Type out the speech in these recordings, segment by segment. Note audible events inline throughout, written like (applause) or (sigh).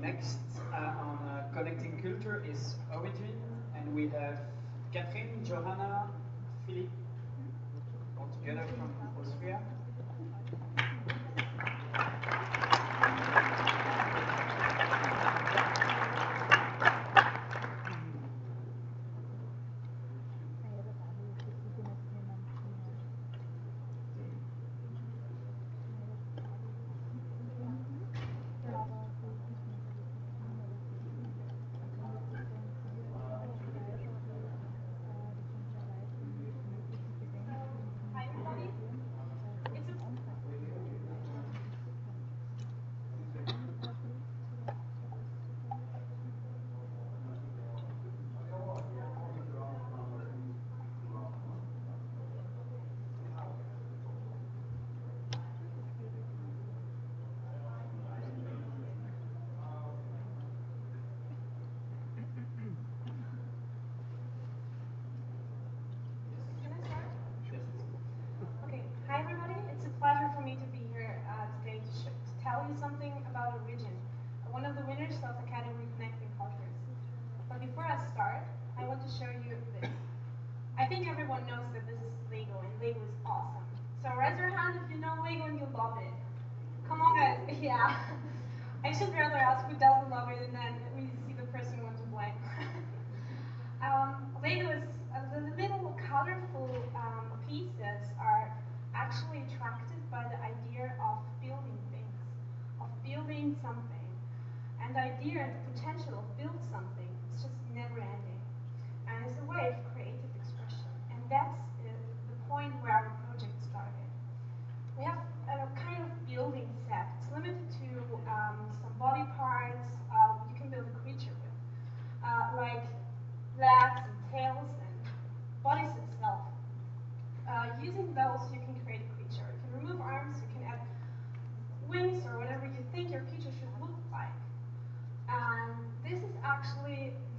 next uh, on uh, connecting culture is origin, and we have Catherine, Johanna, Philippe, all together from Austria.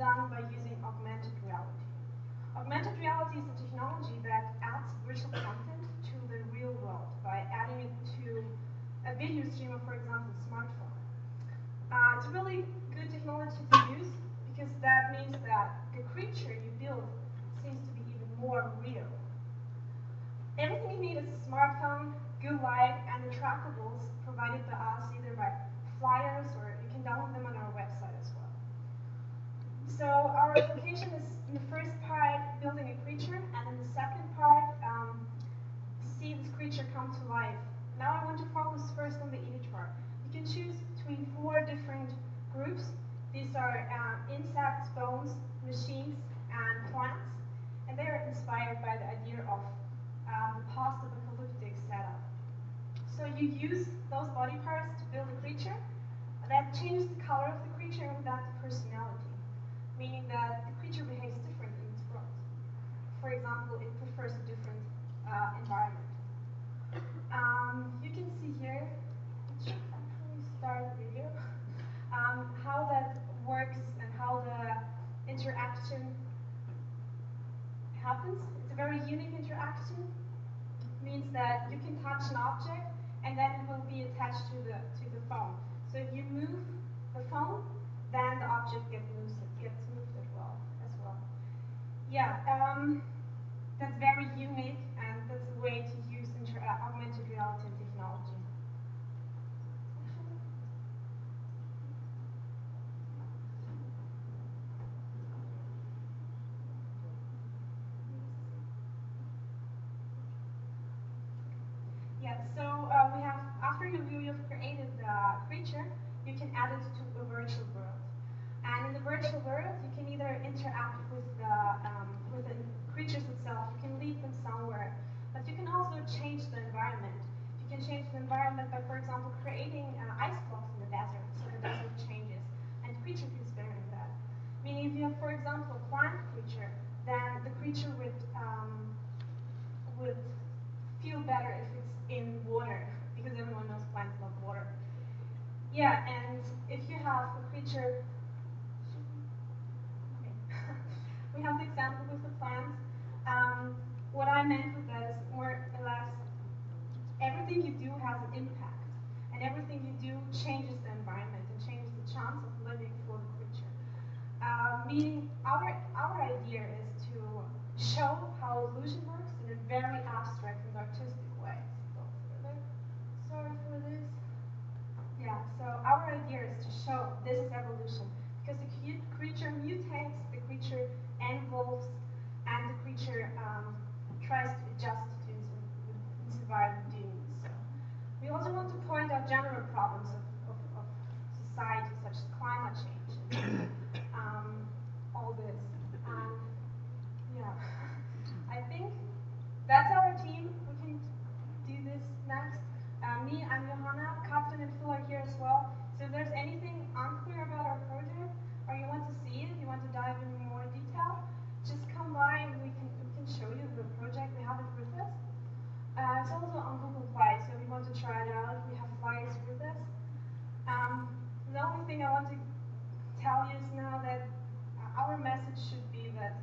Done by using augmented reality. Augmented reality is a technology that adds virtual content to the real world by adding it to a video streamer, for example, a smartphone. Uh, it's a really good technology to use because that means that the creature you build seems to be even more real. Everything you need is a smartphone, good light, and the trackables provided by us either by flyers or you can download them on our website as well. So our application is in the first part building a creature, and in the second part um, see this creature come to life now I want to focus first on the image part. You can choose between four different groups. These are uh, insects, bones, machines, and plants. And they are inspired by the idea of um, the post-apocalyptic setup. You use those body parts to build a creature. That changes the color of the creature and that personality, meaning that the creature behaves differently in its world. For example, it prefers a different uh, environment. Um, you can see here, it should start the video, (laughs) um, how that works and how the interaction happens. It's a very unique interaction. It means that you can touch an object and then it will be attached to the to the phone. So if you move the phone, then the object gets moved, gets moved as well. As well. Yeah, um, that's very unique and that's a way to uh, augmented reality technology. Yeah, so uh, we have, after you, you have created the creature, you can add it to a virtual world. And in the virtual world, you can either interact with the, um, with the creatures itself, you can lead them somewhere, but you can also change the environment. You can change the environment by, for example, creating uh, ice blocks in the desert, so the desert changes, and the creature better in that. Meaning if you have, for example, a plant creature, then the creature would, um, would feel better if it's future. (laughs) Okay. we have the example with the plants. Um, what I meant with that is more or less everything you do has an impact, and everything you do changes the environment and changes the chance of living for the creature. Uh, meaning, our our idea is to show how illusion works in a very abstract and artistic way. Sorry for this. Yeah, so our idea is to show this is evolution because the creature mutates, the creature evolves, and the creature um, tries to adjust to its environment.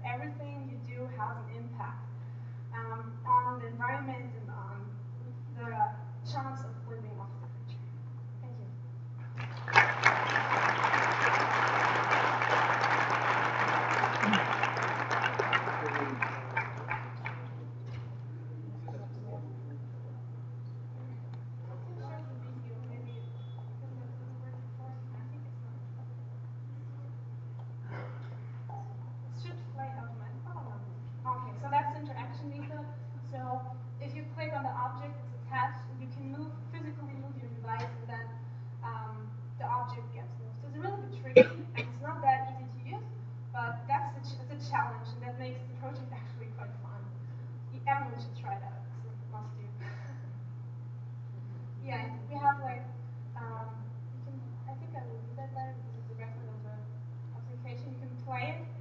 and plan?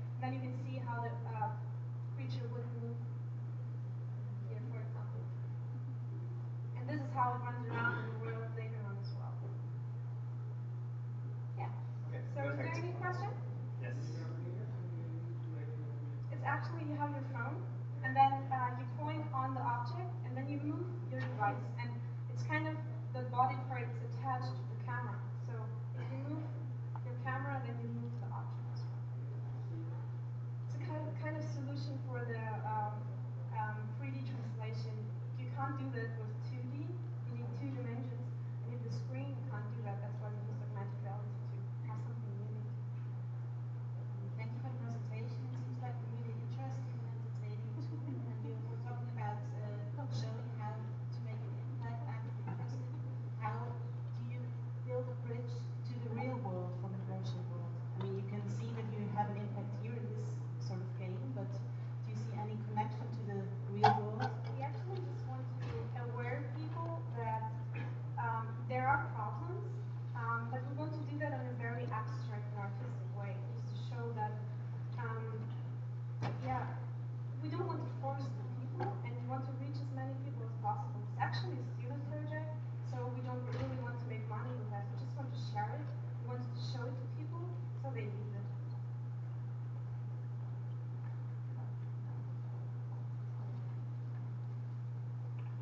Don't want to the people, and we want to reach as many people as possible. It's actually a student project, so we don't really want to make money with that. We just want to share it. We want to show it to people so they use it.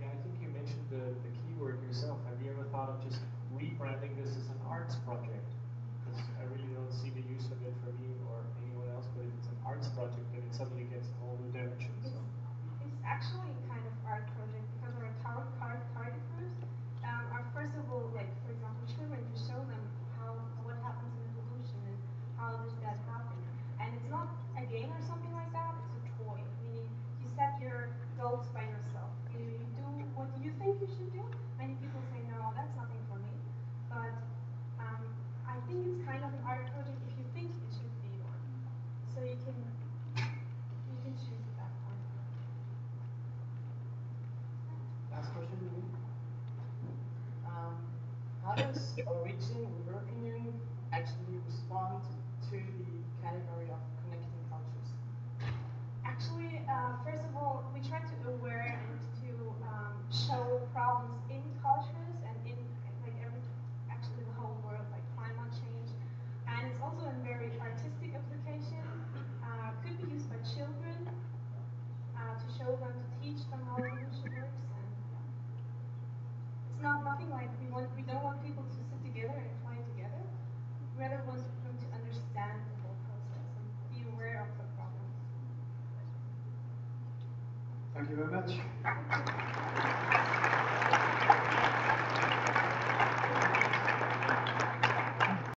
Yeah, I think you mentioned the, the keyword yourself. Have you ever thought of just rebranding this as an arts project? Because I really don't see the use of it for me or anyone else, but if it's an arts project, then it suddenly gets a whole new dimension. So. Actually kind of art project because our tar- tar- target groups um, are first of all like for example children to show them how what happens in evolution and how does that happen. And it's not a game or something like that. It's a toy, meaning you set your goals by yourself. You, you do what you think you should do. Many people say no, that's nothing for me. But um, I think it's kind of an art project if you think it should be one. So you can you can choose at that point. Last question, maybe? Um, how does Origin Work Union actually respond to the category of connecting cultures? Actually, uh, first of all, we try to aware and to um, show problems in cultures and in like every, actually the whole world, like climate change. And it's also a very artistic application. Uh, could be used by children uh, to show them, to teach them how evolution works. And yeah. it's not nothing like we want. We don't want people to sit together and play together. We rather want them to understand the whole process and be aware of the problems. Thank you very much.